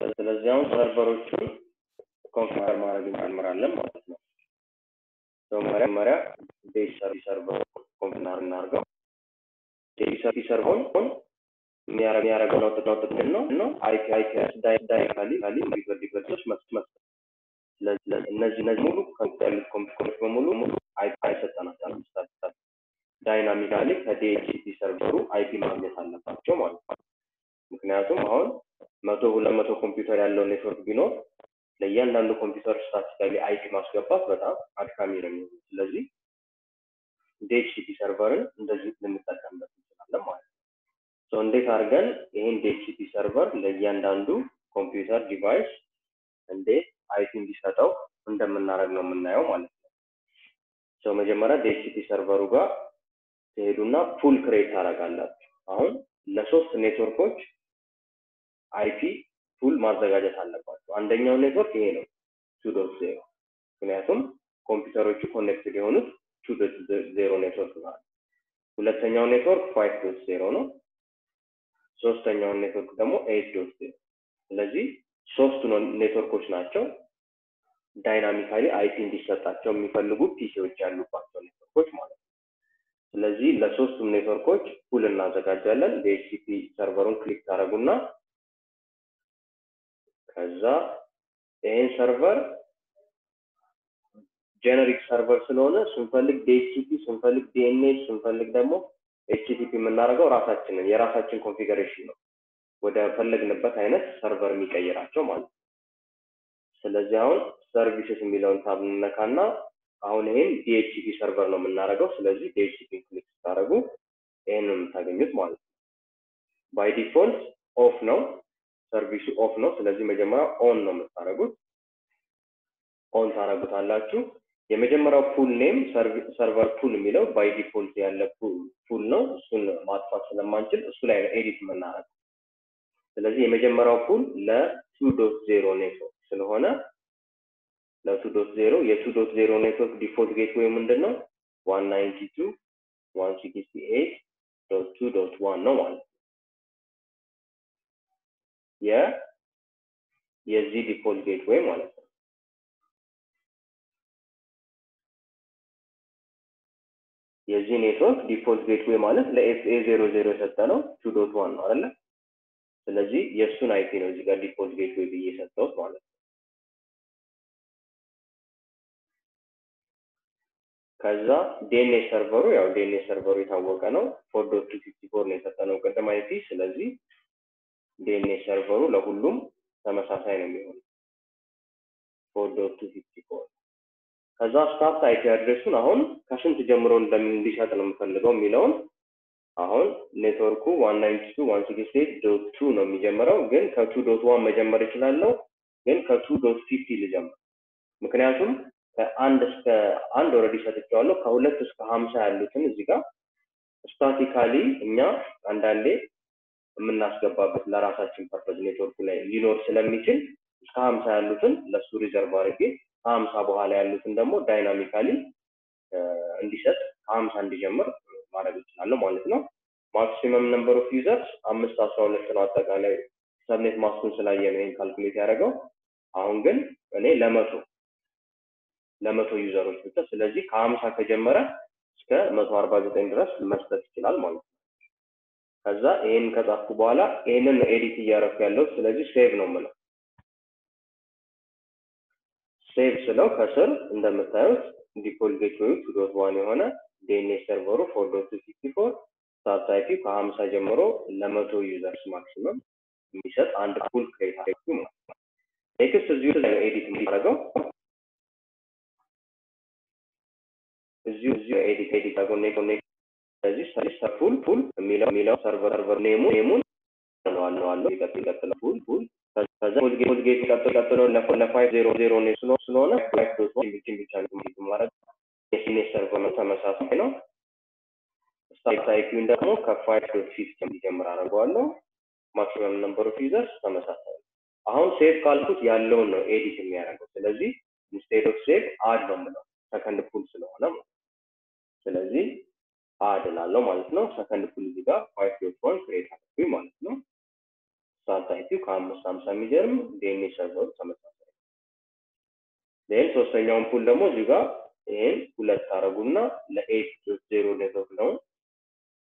ስለዚህ አሁን ሰርቨሮቹን ኮንፊገር ማድረግ እንጀምራለን ማለት ነው። መጀመሪያ ቤዝ ሰርቨር ኮንፊገር እናድርገው። ቤዝ ሰርቨሩን የሚያደርገው ነው ጥቅም ጥቅም ነው ነው አይፒ ዳይሬክትሊ ካሊ መስመር ስለዚህ እነዚህ እነዚህ ሙሉ ያሉት ኮምፒውተሮች በሙሉ ሙሉ አይፒ ለምሳሌ ዳይናሚካሊ ከዲኤችሲፒ ሰርቨሩ አይፒ ማግኘት አለባቸው ማለት ነው። ምክንያቱም አሁን መቶ ሁለት መቶ ኮምፒውተር ያለው ኔትወርክ ቢኖር ለእያንዳንዱ ኮምፒውተር statically IP ማስገባት በጣም አድካሚ ነው የሚሆነው። ስለዚህ DHCP server ን እንደዚህ ልንጠቀምበት እንችላለን ማለት ነው። እንዴት አድርገን ይህን DHCP server ለእያንዳንዱ ኮምፒውተር device እንዴት IP እንዲሰጠው እንደምናደርግ ነው የምናየው ማለት ነው። ሰው መጀመሪያ DHCP server ኡ ጋር ትሄዱና pool create ታደርጋላችሁ። አሁን ለሶስት network ኦች IP pool ማዘጋጀት አለባቸው። አንደኛው ኔትወርክ ይሄ ነው two dot zero ምክንያቱም ኮምፒውተሮቹ connected የሆኑት two dot zero network ጋር። ሁለተኛው network five dot zero ነው። ሶስተኛውን ኔትወርክ ደግሞ eight dot zero። ስለዚህ ሶስቱ ኔትወርኮች ናቸው dynamically IP እንዲሰጣቸው የሚፈልጉ PC ዎች ያሉባቸው ኔትወርኮች ማለት ነው። ስለዚህ ለሶስቱም network ኦች pool እናዘጋጃለን። DHCP server ኡን click ታደረጉና ከዛ ይህን server generic server ስለሆነ ስንፈልግ DHCP ስንፈልግ DNS ስንፈልግ ደግሞ HTTP የምናደርገው ራሳችንን የራሳችን configuration ነው ወደ ፈለግንበት አይነት server የሚቀይራቸው ማለት ነው። ስለዚህ አሁን services የሚለውን tab እንነካና አሁን ይሄን DHCP server ነው የምናደርገው። ስለዚህ DHCP click ስታደርጉ ይሄን የምታገኙት ማለት ነው። by default off ነው service ኡ off ነው። ስለዚህ መጀመሪያ on ነው የምታደርጉት። on ታደርጉታላችሁ። የመጀመሪያው pool name server pool የሚለው by default ያለ pool ነው። እሱን ማጥፋት ስለማንችል እሱ ላይ ነው edit የምናደርገው። ስለዚህ የመጀመሪያው pool ለ two dot zero network ስለሆነ ለ two dot zero የ two dot zero network default gateway ምንድን ነው? one ninety two one sixty eight dot two dot one ነው ማለት ነው። የዚህ default gateway ማለት ነው። የዚህ network default gateway ማለት ለ FA zero zero የሰጠ ነው two dot one ነው አይደለ? ስለዚህ የእሱን IP ነው እዚህ ጋር default gateway ብዬ የሰጠሁት ማለት ነው። ከዛ DNS server ኡ ያው DNS server ኡ የታወቀ ነው four dot two fifty four ነው የሰጠነው ቅድም IP። ስለዚህ DNS server ኡ ለሁሉም ተመሳሳይ ነው የሚሆነው four dot fifty ከዛ start IP address ኡን አሁን ከስንት ጀምሮ እንዲሰጥ ነው የምፈልገው የሚለውን አሁን network ኡ one ninety two one sixty eight dot two ነው የሚጀምረው፣ ግን ከ two dot one መጀመር እችላለሁ፣ ግን ከ two dot fifty ልጀምር። ምክንያቱም ከአንድ እስከ አንድ already ሰጥቼዋለሁ። ከሁለት እስከ ሀምሳ ያሉትን እዚህ ጋር statically እኛ አንዳንዴ የምናስገባበት ለራሳችን purpose network ኡ ላይ ሊኖር ስለሚችል እስከ ሀምሳ ያሉትን ለሱ reserve አድርጌ ከሀምሳ በኋላ ያሉትን ደግሞ dynamically እንዲሰጥ ከሀምሳ እንዲጀምር ማድረግ እችላለሁ ማለት ነው። maximum number of users አምስት አስራ ሁለት ነው አጠቃላይ subnet mask ኡን ስላየ ነው ይህን calculate ያደረገው። አሁን ግን እኔ ለመቶ ለመቶ user ኦች ብቻ ስለዚህ ከሀምሳ ከጀመረ እስከ መቶ አርባ ዘጠኝ ድረስ መስጠት ይችላል ማለት ነው። ከዛ ይሄን ከጻፍኩ በኋላ ይሄንን edit እያደረኩ ያለው ስለዚህ save ነው የምለው። save ስለው ከስር እንደምታዩት default gateway ኡ two dot one የሆነ DNS server ኡ four dot two fifty four ስታርት አይፒ ከሀምሳ ጀምሮ ለመቶ ዩዘርስ ማክሲመም የሚሰጥ አንድ ፑል ክሬት አድርጉ ነው። ኔክስት እዚሁ ላይ ኤዲት እንዲያደርገው እዚሁ እዚሁ ኤዲት ኤዲት አድርጎ ስለዚህ ፑል ፑል የሚለው የሚለው ሰርቨር ኔሙ ኔሙን ይቀጥል ይቀጥል ፑል ፑል ከዛ ፑል ጌት ቀጥሎ ቀጥሎ ለፋይቭ ዜሮ ዜሮ ስለሆነ ፋይቭ ዶት ዋን ብቻ ማድረግ የ DNS server ተመሳሳይ ነው። IP ውን ደግሞ ከ five dot fifty እንዲጀምር አደርገዋለሁ። maximum number of users ተመሳሳይ ነው። አሁን save ካልኩት ያለውን ነው edit የሚያደርገው። ስለዚህ instead of save add ነው የምለው second pool ስለሆነ ስለዚህ add እላለሁ ማለት ነው። second pool እዚህ ጋር five dot one create አድርጉኝ ማለት ነው። start IP ው ከአምስት ሀምሳ የሚጀምር ዲኤንኤስ ሰርቨሩ ተመሳሳይ ይህን ሶስተኛውን ፑል ደግሞ እዚህ ጋር ይህን ሁለት ታደረጉና ለኤት ዶት ዜሮ ኔትወርክ ነው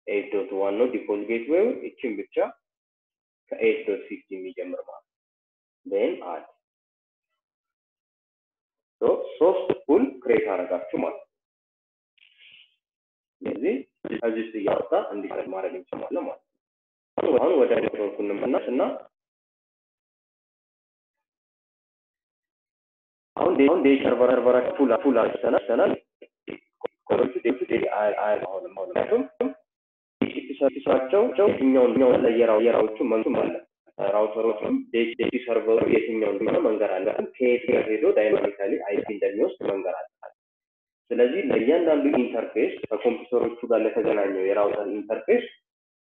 ኤት ዶት ዋን ነው ዲፎልት ጌትዌው እችን ብቻ ከኤት ዶት ፊፍቲ የሚጀምር ማለት ን አድ ሶስት ፑል ክሬት አረጋችሁ ማለት ነው። ስለዚህ ከዚህ ውስጥ እያወጣ እንዲሰር ማድረግ እንችላለን ማለት ነው። አሁን ወደ ኔትወርኩ እንመለስ እና አሁን አሁን ዴይ ሰርቨር ፉል ፉል አድርገናል ሰናል ኮሮቹ ዴቱ ዴይ አይ አይ አሁን ምክንያቱም ሲሰራቸው የትኛውን የትኛውን ለየራው የራዎቹ መንሱም አለ። ራውተሮችም ዴቲ ሰርቨሩ የትኛውን መንገር አለ? ከየት ጋር ሄዶ ዳይናሚካሊ አይፒ እንደሚወስድ መንገር አለ ስለዚህ ለእያንዳንዱ ኢንተርፌስ ከኮምፒውተሮቹ ጋር ለተገናኘው የራውተር ኢንተርፌስ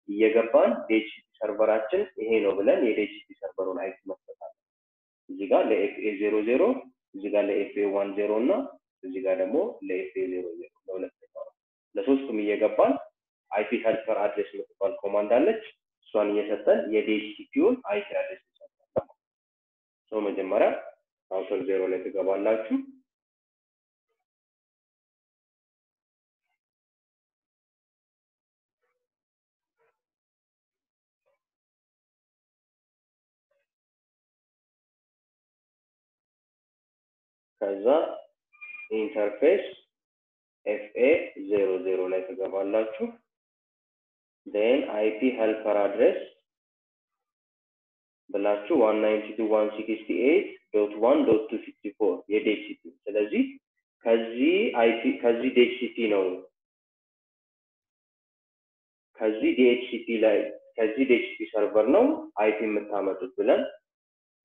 እየገባን DHCP server ኣችን ይሄ ነው ብለን የ DHCP server ኡን IP መስጠት አለ እዚህ ጋር ለ Fa zero zero እዚህ ጋር ለ Fa one zero እና እዚህ ጋር ደግሞ ለ Fa zero zero ለሁለተኛው ለሶስቱም እየገባን IP helper address የምትባል command አለች። እሷን እየሰጠን የ DHCP ውን IP address ይሰጣል መጀመሪያ router zero ላይ ትገባላችሁ ከዛ interface Fa zero zero ላይ ትገባላችሁ። then IP helper address ብላችሁ one ninety two one sixty eight dot one dot two sixty four የ DHCP ስለዚህ ከዚህ IP ከዚህ DHCP ነው ከዚህ DHCP ላይ ከዚህ DHCP server ነው IP የምታመጡት ብለን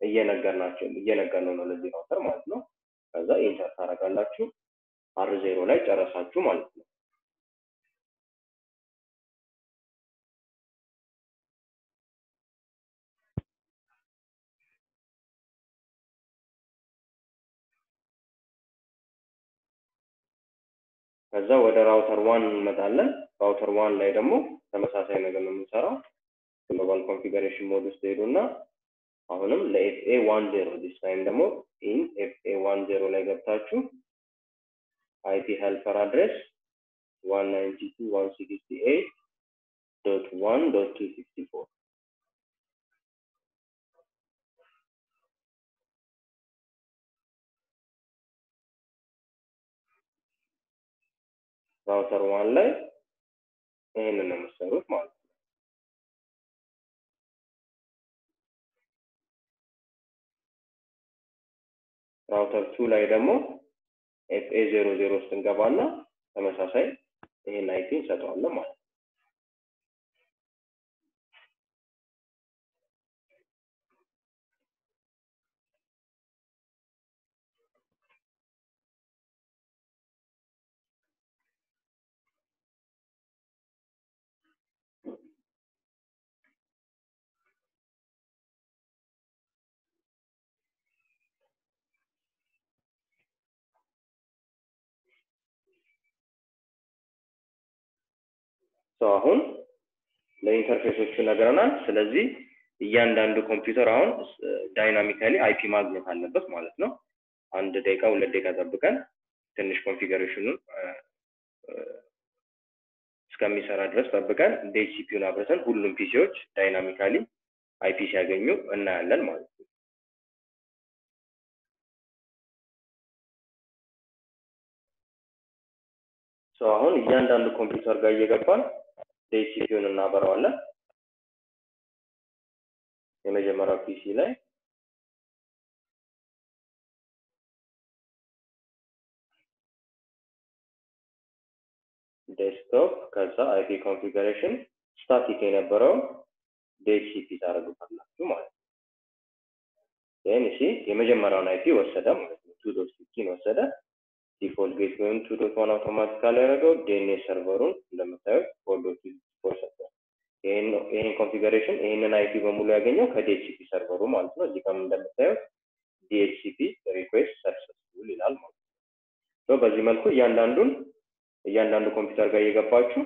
እየነገርናቸው እየነገርነው ነው ለዚህ router ማለት ነው ከዛ enter ታደርጋላችሁ። R zero ላይ ጨረሳችሁ ማለት ነው። ከዛ ወደ router one እንመጣለን። router one ላይ ደግሞ ተመሳሳይ ነገር ነው የምንሰራው። global configuration mode ውስጥ ሄዱና አሁንም ለ Fa one zero this time ደግሞ in Fa one zero ላይ ገብታችሁ IP helper address one ninety two one sixty eight dot one dot two sixty four router one ላይ ይህንን ነው የምትሰሩት ማለት ነው router two ላይ ደግሞ Fa zero zero ውስጥ እንገባና ተመሳሳይ ይሄን IP እንሰጠዋለን ማለት ነው አሁን ለ interface ኦቹ ነግረናል። ስለዚህ እያንዳንዱ ኮምፒውተር አሁን dynamically IP ማግኘት አለበት ማለት ነው። አንድ ደቂቃ ሁለት ደቂቃ ጠብቀን ትንሽ configuration ኡን እስከሚሰራ ድረስ ጠብቀን DHCP ውን አብርተን ሁሉም PC ዎች dynamically IP ሲያገኙ እናያለን ማለት ነው። አሁን እያንዳንዱ ኮምፒውተር ጋር እየገባን DHCP ውን እናበራዋለን። የመጀመሪያው PC ላይ desktop ከዛ IP configuration static የነበረው DHCP ታደርጉታላችሁ ማለት ነው። ይህን የመጀመሪያውን IP ወሰደ ማለት ነው። two dot ወሰደ። default gateway ም two dot one automatically ያደረገው DNS server ኡን እንደምታዩት four four ሰጠ። ይህን configuration ይህንን IP በሙሉ ያገኘው ከ DHCP server ኡ ማለት ነው። እዚህ ጋር እንደምታዩት DHCP request successful ይላል ማለት ነው። በዚህ መልኩ እያንዳንዱን እያንዳንዱ ኮምፒውተር ጋር እየገባችሁ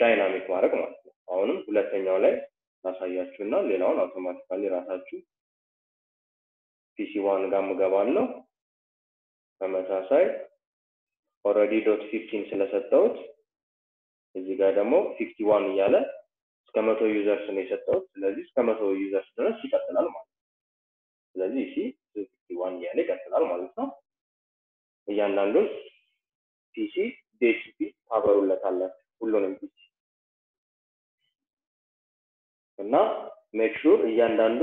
dynamic ማድረግ ማለት ነው። አሁንም ሁለተኛው ላይ ላሳያችሁ እና ሌላውን automatically ራሳችሁ PC one ጋር ምገባለሁ። ተመሳሳይ already dot fifteen ስለሰጠሁት እዚህ ጋር ደግሞ fifty one እያለ እስከ መቶ users ነው የሰጠሁት። ስለዚህ እስከ መቶ users ድረስ ይቀጥላል ማለት ነው። ስለዚህ እሺ fifty one እያለ ይቀጥላል ማለት ነው። እያንዳንዱን PC DHCP ታበሩለታላችሁ ሁሉንም PC እና make sure እያንዳንዱ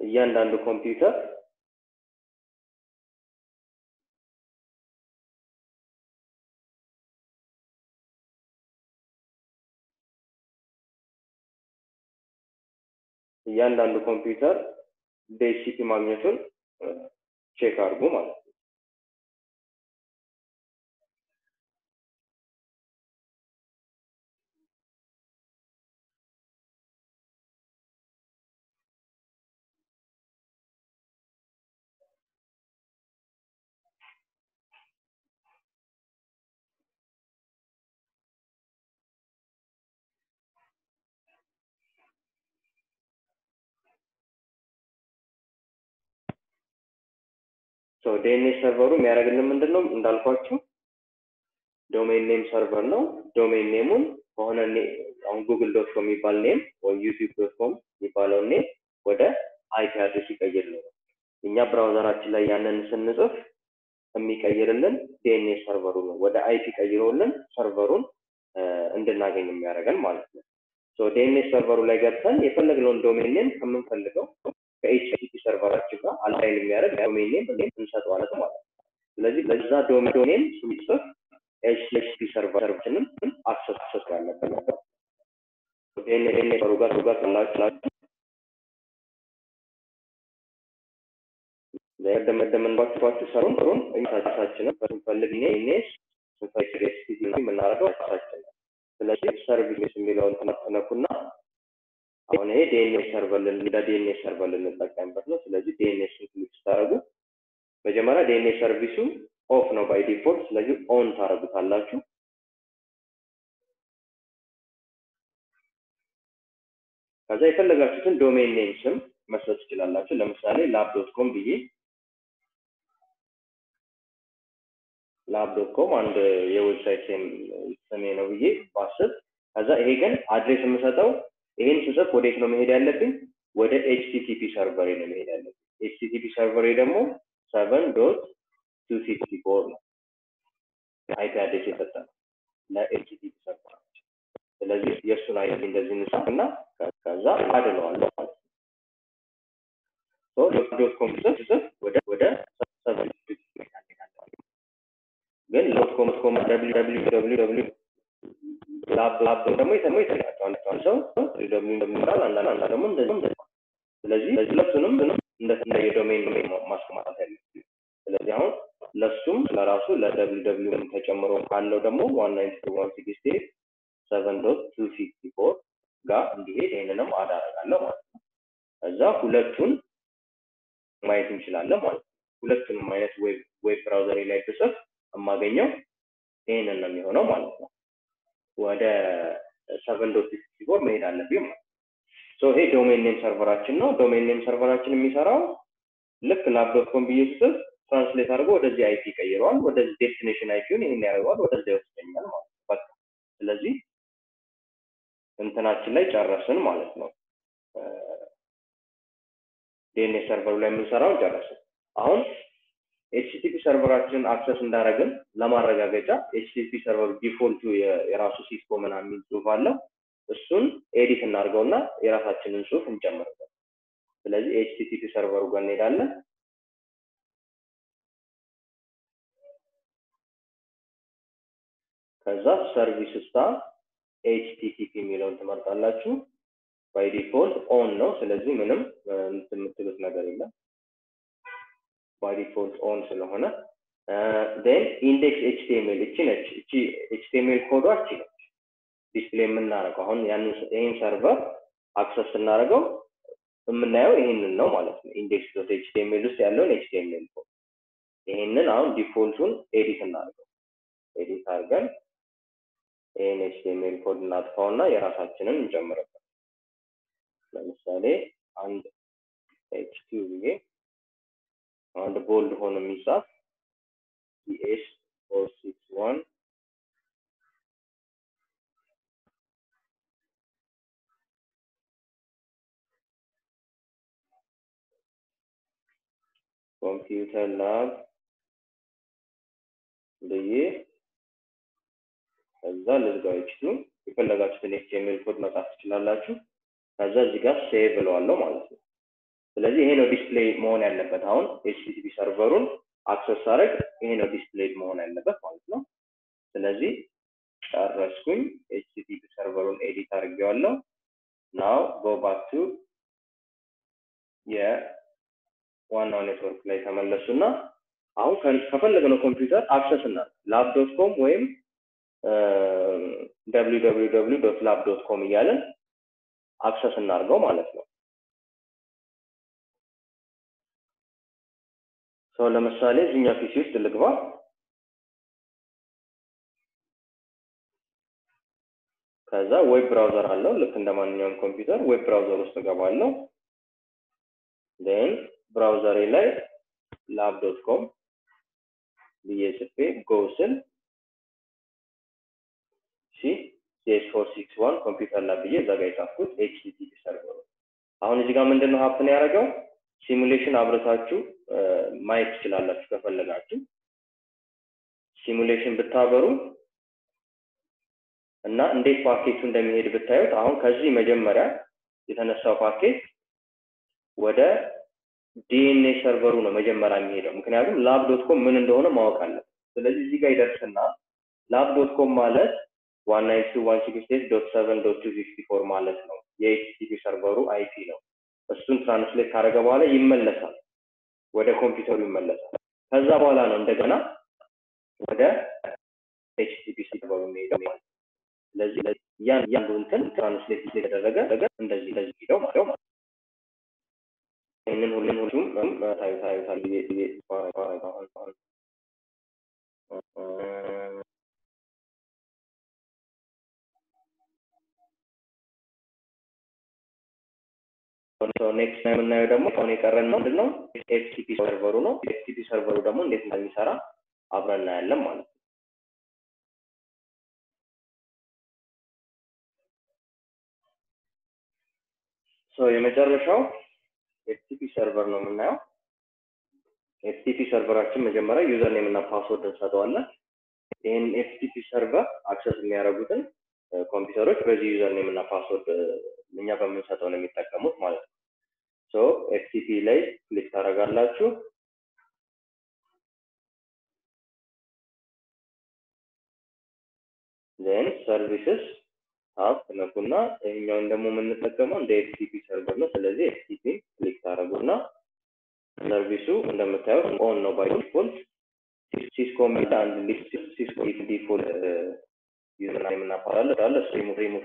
እያንዳንዱ ኮምፒውተር እያንዳንዱ ኮምፒውተር DHCP ማግኘቱን check አድርጉ ማለት ነው። DNS server ሩ የሚያደርግልን ምንድን ነው እንዳልኳችሁ domain name server ነው። domain name ኡን ከሆነ አሁን Google dot com የሚባል name ወይ YouTube dot com የሚባለውን name ወደ IP address ይቀይር ነው። እኛ browser ኣችን ላይ ያንን ስንጽፍ የሚቀይርልን DNS server ኡ ነው። ወደ IP ቀይሮልን server ኡን እንድናገኝ የሚያደርገን ማለት ነው። DNS server ኡ ላይ ገብተን የፈለግነውን domain name ከምንፈልገው ከኤችቲቲፒ ሰርቨራችን ጋር አላይን የሚያደርግ ዶሜን ኔም እንሰጠዋለን ማለት ነው። ስለዚህ በዛ ዶሜን ኔም ስንጽፍ ኤችቲቲፒ ሰርቨራችንን አክሰስ አክሰስ ያለበት ነበር። ደመደም እንዳችኋችሁ ሰሩን ስለዚህ የሚለውን ትነኩና አሁን ይሄ DNS server እንደ DNS server ልንጠቀምበት ነው። ስለዚህ DNS click ስታደርጉ መጀመሪያ DNS service ኡ off ነው by default። ስለዚህ on ታደርጉታላችሁ። ከዛ የፈለጋችሁትን domain name ስም መስጠት ትችላላችሁ። ለምሳሌ lab dot com ብዬ lab dot com አንድ የ website ስሜ ነው ብዬ ባስብ ከዛ ይሄ ግን address የምሰጠው ይሄን ስጽፍ ወዴት ነው መሄድ ያለብኝ? ወደ HTTP server ኤ ነው መሄድ ያለብኝ። HTTP server ኤ ደግሞ seven dot two sixty four ነው IP address የሰጠ ነው ለ HTTP server። ስለዚህ የእሱን IP እንደዚህ እንጻፍ እና ከዛ አድነዋለሁ ማለት ነው። ስጽፍ ወደ ወደ ግን ዶት ኮም ደግሞ አንድ ሰው እንደሚባል አንዳንድ ደግሞ እንደዚህ ስለዚህ ሁለቱንም እንደ የዶሜን ዶሜን ማስቀመጥ ያለ ስለዚህ አሁን ለሱም ለራሱ ለደብሊው ደብሊው ተጨምሮ ካለው ደግሞ ዋን ናይንቲ ዋን ሲክስቲ ሰቨን ዶት ቱ ሲክስቲ ፎር ጋር እንዲሄድ ይህንንም አዳረጋለሁ ማለት ነው። ከዛ ሁለቱን ማየት እንችላለን ማለት ነው። ሁለቱንም አይነት web browser ላይ ብጽፍ የማገኘው ይህንን ነው የሚሆነው ማለት ነው። ወደ seven dot sixty four መሄድ አለብኝ ማለት ነው። ይሄ domain name server ኣችን ነው። domain name server ኣችን የሚሰራው ልክ lab dot com ብዬ ስጽፍ translate አድርጎ ወደዚህ IP ቀይረዋል። ወደዚህ destination IP ውን ይህን ያደርገዋል። ወደዚያ ይወስደኛል ማለት ነው። ስለዚህ እንትናችን ላይ ጨረስን ማለት ነው። DNS server ኡ ላይ የምንሰራውን ጨረስን። አሁን HTTP server ኣችንን access እንዳደረግን ለማረጋገጫ HTTP server ኡ default ኡ የራሱ ሲስኮ ምናምን የሚል ጽሁፍ አለው። እሱን edit እናድርገውና የራሳችንን ጽሁፍ እንጨምርበት። ስለዚህ HTTP server ኡ ጋር እንሄዳለን። ከዛ services ታር HTTP የሚለውን ትመርጣላችሁ። by default on ነው። ስለዚህ ምንም የምትሉት ነገር የለም። by default on ስለሆነ then index HTML እቺ ነች። እቺ HTML code ዋ እቺ ነች display የምናደርገው። አሁን ይህን server access ስናደርገው የምናየው ይህንን ነው ማለት ነው። index dot HTML ውስጥ ያለውን HTML code ይህንን አሁን default ኡን edit እናደርገው። edit አድርገን ይህን HTML code እናጥፋውና የራሳችንን እንጨምርበት። ለምሳሌ አንድ H two ብዬ አንድ bold ሆኖ የሚጻፍ DS four six one computer lab ብዬ ከዛ ልዝጋው ይችሉ የፈለጋችሁትን HTML code መጻፍ ትችላላችሁ። ከዛ እዚህ ጋር save እለዋለሁ ማለት ነው። ስለዚህ ይሄ ነው display መሆን ያለበት። አሁን HTTP server ኡን access አደረግ ይሄ ነው display መሆን ያለበት ማለት ነው። ስለዚህ ጨረስኩኝ። HTTP server ኡን edit አድርጌዋለሁ። now go back የዋናው ኔትወርክ ላይ ተመለሱና አሁን ከፈለግነው ኮምፒውተር access እና lab dot com ወይም com እያለን access እናድርገው ማለት ነው። ሰው ለምሳሌ እዚህኛው PC ውስጥ ልግባ። ከዛ web browser አለው ልክ እንደ ማንኛውም ኮምፒውተር web browser ውስጥ እገባለሁ። then browser ኤ ላይ lab dot com ብዬ ጽፌ go ስል CS four six one computer lab ብዬ እዛ ጋ የጻፍኩት HTTP server ኡ። አሁን እዚህ ጋር ምንድን ነው happen ያደረገው? simulation አብርታችሁ ማየት ትችላላችሁ ከፈለጋችሁ። simulation ብታበሩ እና እንዴት ፓኬቱ እንደሚሄድ ብታዩት አሁን ከዚህ መጀመሪያ የተነሳው ፓኬት ወደ DNS server ኡ ነው መጀመሪያ የሚሄደው። ምክንያቱም lab dot com ምን እንደሆነ ማወቅ አለበት። ስለዚህ እዚህ ጋር ይደርስና lab dot com ማለት one nine two one eight sixty four ማለት ነው። የ HTTP server ኡ IP ነው። እሱን translate ካደረገ በኋላ ይመለሳል፣ ወደ ኮምፒውተሩ ይመለሳል። ከዛ በኋላ ነው እንደገና ወደ HTTP server ኡ የሚሄደው ማለት ስለዚህ እንትን translate የተደረገ እንደዚህ እንደዚህ ሄደው ማለት ይህንን ሁሉም ሁሉም ታዩ next የምናየው ደግሞ አሁን የቀረን ነው ምንድን ነው FTP server ኡ ነው። FTP server ኡ ደግሞ እንዴት እንደሚሰራ አብረን እናያለን ማለት ነው። so የመጨረሻው FTP server ነው የምናየው። FTP server ኣችን መጀመሪያ user name እና password እንሰጠዋለን። ይህን FTP server access የሚያደርጉትን ኮምፒውተሮች በዚህ user name እና password እኛ በምንሰጠው ነው የሚጠቀሙት ማለት ነው። so FTP ላይ click ታደርጋላችሁ። then services tab ትነኩና ይሄኛውን ደግሞ የምንጠቀመው እንደ FTP server ነው። ስለዚህ FTP click ታደርጉና service ኡ እንደምታዩት on ነው by default። ሲስኮ የሚል አንድ ሲስኮ default user name እና password አለ። እሱ ሪሙቭ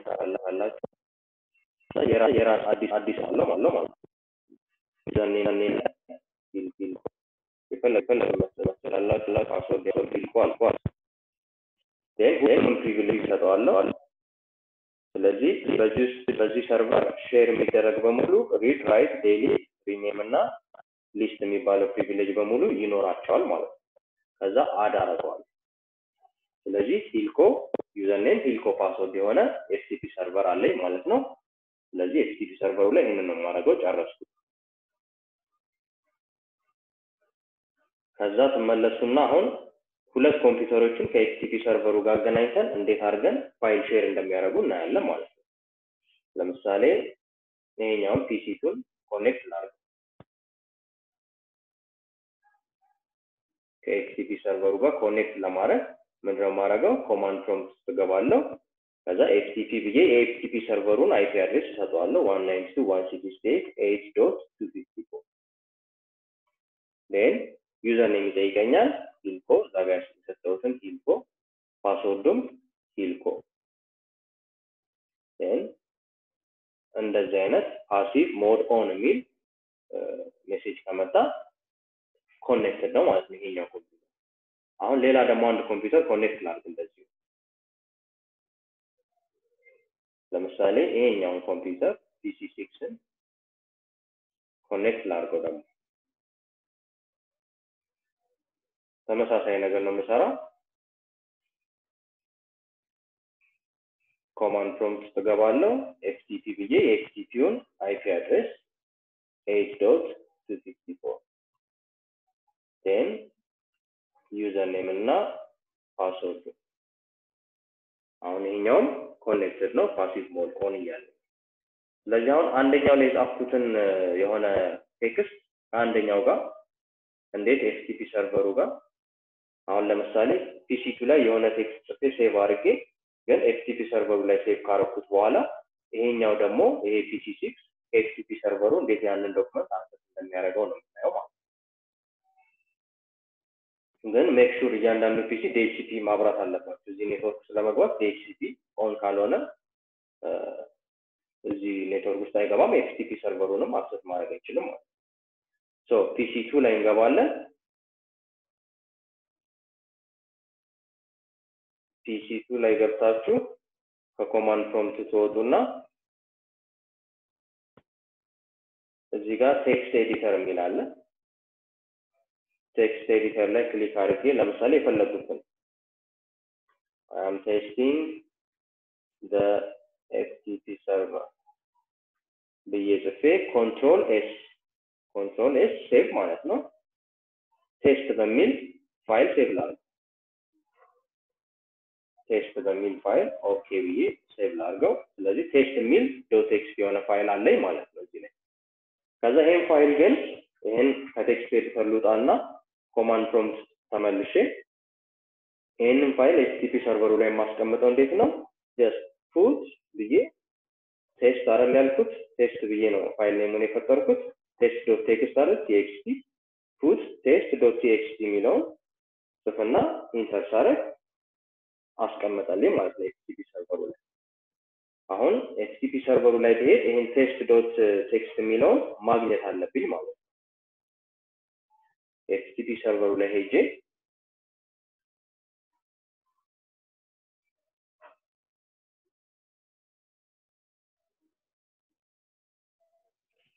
የራስ አዲስ አዲስ አለው አለው ማለት ነው። ቢል የፈለገ በዚህ ሰርቨር ሼር የሚደረግ በሙሉ ሪድ ራይት ዴይሊ ሪኔም እና ሊስት የሚባለው ፕሪቪሌጅ በሙሉ ይኖራቸዋል ማለት ነው። ከዛ አድ አደርገዋል። ስለዚህ ሂልኮ user name ሂልኮ password የሆነ FTP server አለኝ ማለት ነው። ስለዚህ FTP server ኡ ላይ ይህንን ነው የማደርገው። ጨረስኩ። ከዛ ትመለሱና አሁን ሁለት ኮምፒውተሮችን ከ FTP server ኡ ጋር አገናኝተን እንዴት አድርገን file share እንደሚያደርጉ እናያለን ማለት ነው። ለምሳሌ ይሄኛውን PC two ን connect ላድርግ ከ FTP server ኡ ጋር connect ለማድረግ ምንድነው የማደርገው? command prompt ውስጥ እገባለሁ። ከዛ FTP ብዬ የ FTP server ኡን IP address እሰጠዋለሁ one nine two one six eight eight dot two fifty four then user name ይጠይቀኛል። ሂልኮ እዛ ጋር የሰጠሁትን ሂልኮ password ኡም ሂልኮ እንደዚህ አይነት passive mode on የሚል message ከመጣ connected ነው ማለት ነው ይሄኛው ኮምፒውተር። አሁን ሌላ ደግሞ አንድ ኮምፒውተር connect ላድርግ እንደዚሁ ለምሳሌ ይሄኛውን ኮምፒውተር PC six ን connect ላድርገው ደግሞ ተመሳሳይ ነገር ነው የምሰራው። command prompt እገባለሁ። FTP ብዬ የ FTP ውን IP address eight dot two fifty four then user እና password አሁን ይሄኛውም connected ነው passive mode on እያለ ስለዚህ አሁን አንደኛው ላይ የጻፍኩትን የሆነ text ከአንደኛው ጋር እንዴት FTP server ኡ ጋር አሁን ለምሳሌ PC two ላይ የሆነ text ጽፌ save አድርጌ ግን FTP server ኡ ላይ save ካረኩት በኋላ ይሄኛው ደግሞ ይሄ PC six FTP server ኡ እንዴት ያንን document access እንደሚያደርገው ነው የምናየው ማለት ግን make እያንዳንዱ PC DHCP ማብራት አለባቸው። እዚህ ኔትወርክ ስለመግባት DHCP on ካልሆነ እዚህ ኔትወርክ ውስጥ አይገባም። FTP server ኡንም access ማድረግ አይችልም ማለት ነው። PC two ላይ እንገባለን። PC two ላይ ገብታችሁ ከ command prompt ትወጡና እዚህ ጋር text editor የሚል አለ። text editor ላይ click አድርጌ ለምሳሌ የፈለጉትን am testing the FTP server ብዬ ጽፌ control S control S save ማለት ነው። test በሚል file save ላድርግ። test በሚል file okay ብዬ save ላድርገው። ስለዚህ test የሚል dot text የሆነ ፋይል አለኝ ማለት ነው እዚህ ላይ። ከዛ ይሄን ፋይል ግን ይሄን ከ text editor ልውጣና command prompt ተመልሼ ይህንን file FTP server ኡ ላይ የማስቀምጠው እንዴት ነው? just put ብዬ test አይደል ያልኩት፣ test ብዬ ነው file name ኡን የፈጠርኩት። test dot text አይደል TXT put test dot TXT የሚለውን ጽፍና enter ሳረግ አስቀመጠልኝ ማለት ነው FTP server ኡ ላይ። አሁን FTP server ኡ ላይ ብሄድ ይህን test dot text የሚለውን ማግኘት አለብኝ ማለት ነው። FTP server ኡ ላይ ሄጄ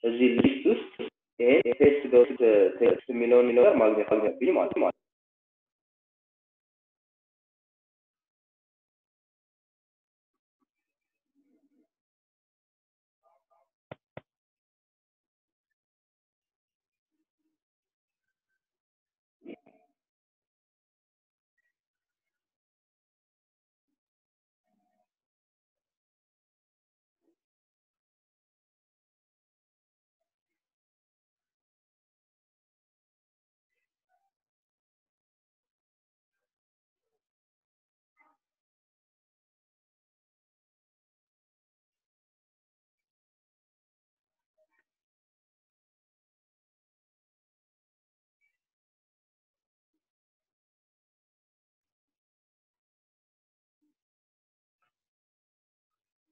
እዚህ list ውስጥ ይሄን test dot text የሚለውን ነገር ማግኘት አለብኝ ማለት ነው።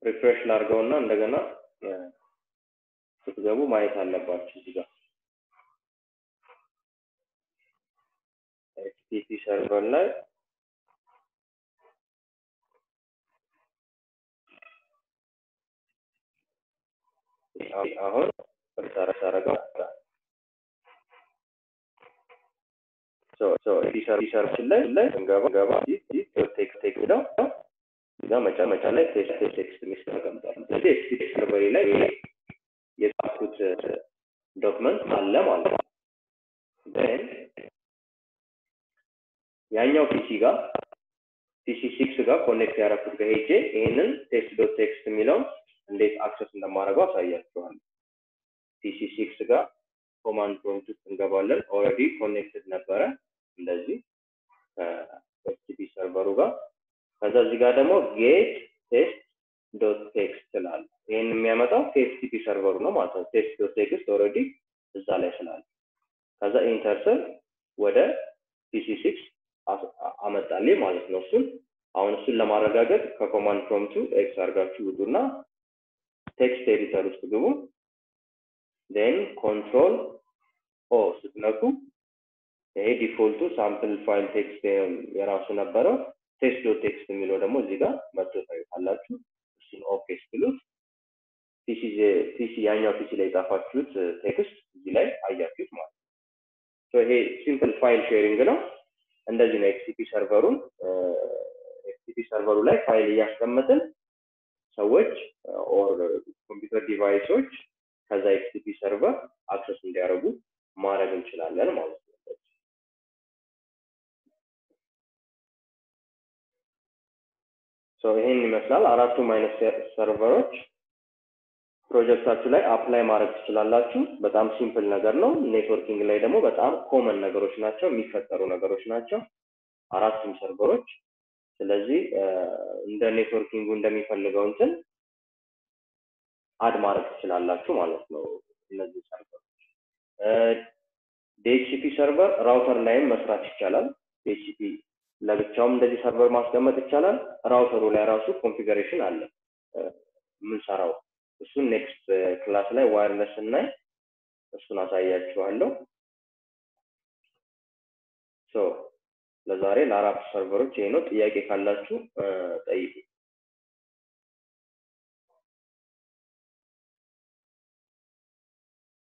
refresh ላድርገውና እንደገና ስትገቡ ማየት አለባችሁ እዚህ ጋር። FTP server ላይ አሁን ሳረገው service ላይ እንገባ ገባ ቴክ ቴክ ብለው መጫ መጫ ላይ ቴክስት ቴክስት ሚስ ተቀምጧል። ስለዚህ ኤክስቲ ሰርቨሪ ላይ የጻፍኩት ዶክመንት አለ ማለት ነው። ግን ያኛው ፒሲ ጋር ፒሲ ሲክስ ጋር ኮኔክት ያደረኩት ጋር ይህንን ቴክስት ዶት ቴክስት የሚለውን እንዴት አክሰስ እንደማደርገው አሳያችኋለሁ። ፒሲ ሲክስ ጋር ኮማንድ ፕሮምፕት ውስጥ እንገባለን። ኦልሬዲ ኮኔክትድ ነበረ እንደዚህ ከ FTP server ኡ ጋር ከዛ እዚህ ጋር ደግሞ get test dot text ስላለ ይህን የሚያመጣው ከ FTP server ኡ ነው ማለት ነው። test dot text already እዛ ላይ ስላለ ከዛ enter ስል ወደ PC six አመጣልኝ ማለት ነው። እሱን አሁን እሱን ለማረጋገጥ ከ command prompt ኡ X አድርጋችሁ ውጡና text editor ውስጥ ግቡ። then control O ስትነኩ ይሄ default ኡ sample file text የራሱ ነበረው። test dot text የሚለው ደግሞ እዚህ ጋር መጥቶ ታዩታላችሁ። እሱን OK ስትሉት PC ያኛው PC ላይ የጻፋችሁት text እዚህ ላይ አያችሁት ማለት ነው። ይሄ simple file sharing ነው። እንደዚህ ነው FTP server ኡን FTP server ኡ ላይ ፋይል እያስቀመጥን ሰዎች or ኮምፒውተር device ኦች ከዛ FTP server access እንዲያደርጉ ማድረግ እንችላለን ማለት ነው። ይሄን ይመስላል። አራቱም አይነት server ኦች ፕሮጀክታችሁ ላይ apply ማድረግ ትችላላችሁ። በጣም simple ነገር ነው። networking ላይ ደግሞ በጣም common ነገሮች ናቸው፣ የሚፈጠሩ ነገሮች ናቸው አራቱም server ኦች። ስለዚህ እንደ networking ኡ እንደሚፈልገው እንትን add ማድረግ ትችላላችሁ ማለት ነው። እነዚህ server ኦች DHCP server router ላይም መስራት ይቻላል። DHCP ለብቻውም እንደዚህ server ማስቀመጥ ይቻላል። router ኡ ላይ ራሱ configuration አለ የምንሰራው እሱን next class ላይ wireless እናይ እሱን አሳያችኋለሁ። ለዛሬ ለአራት ሰርቨሮች ይሄ ነው። ጥያቄ ካላችሁ ጠይቁ።